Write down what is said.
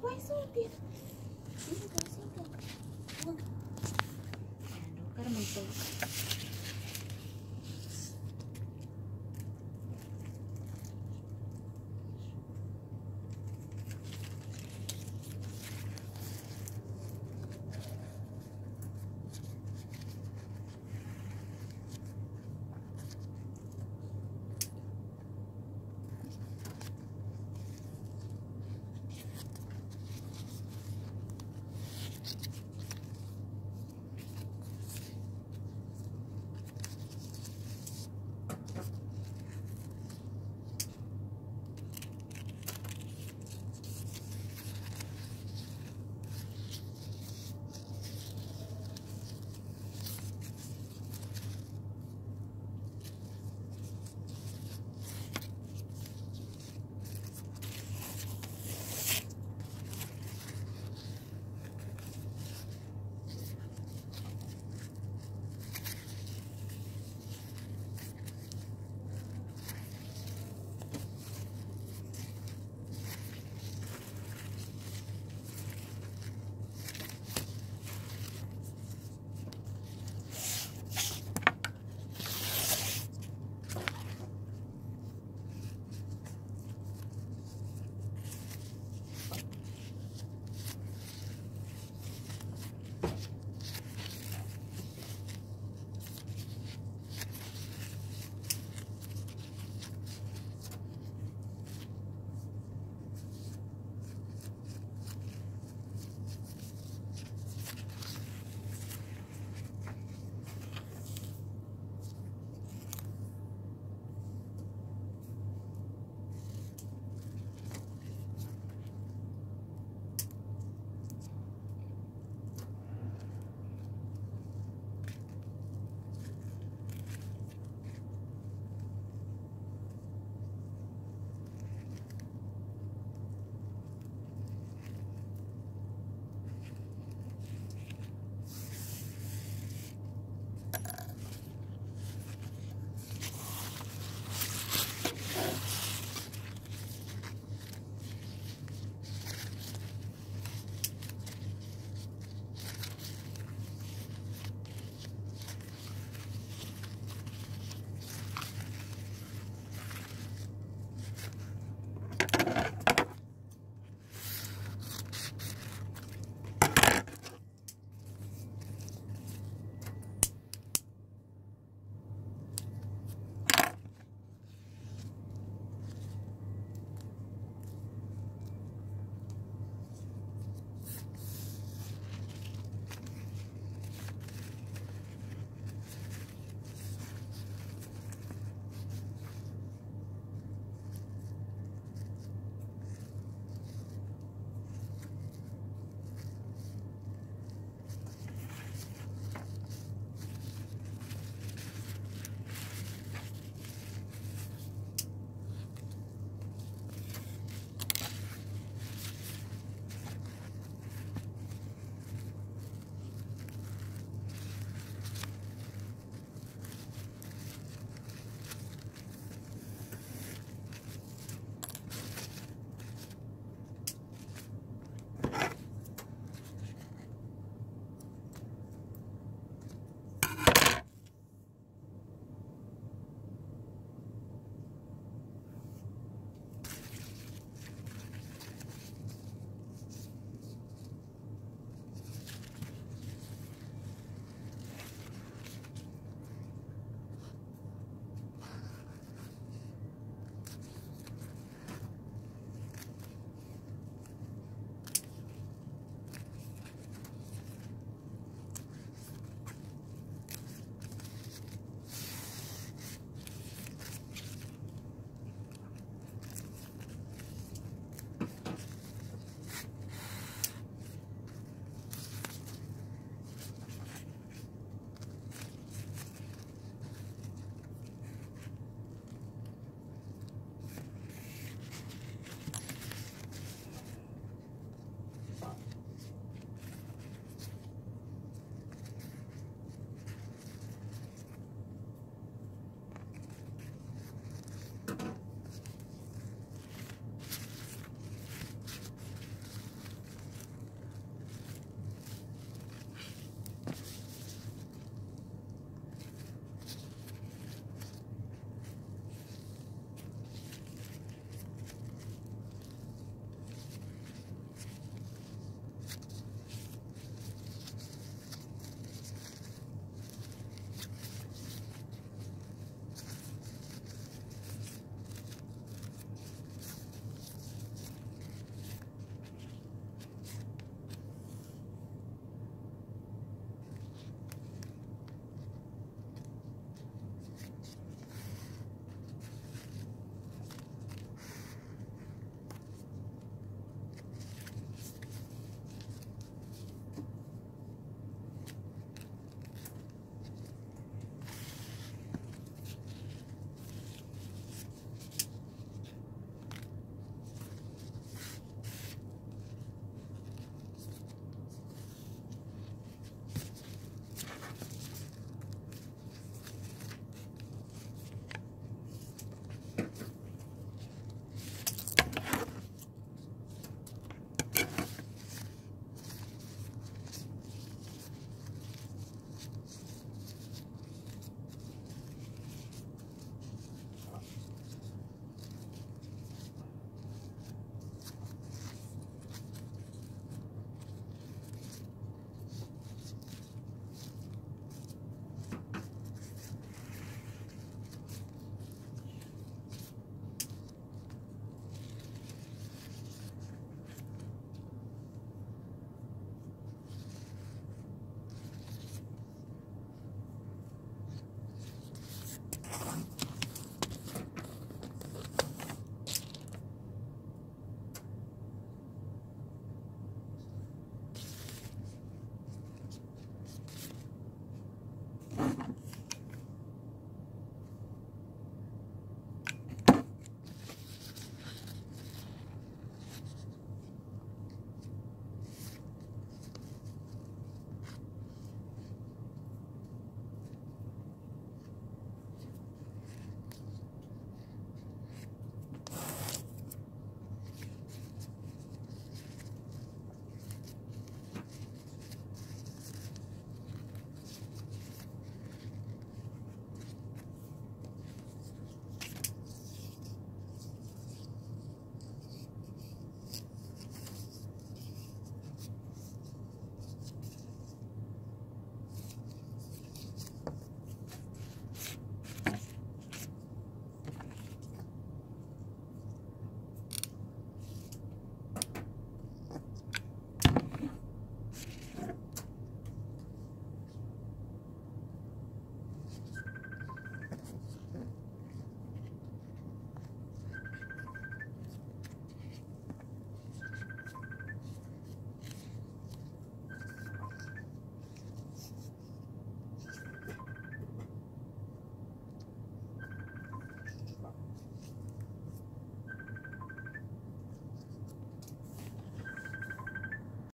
Why sutin? Sige ka, sige ka. Huwag. Ano, para magpag...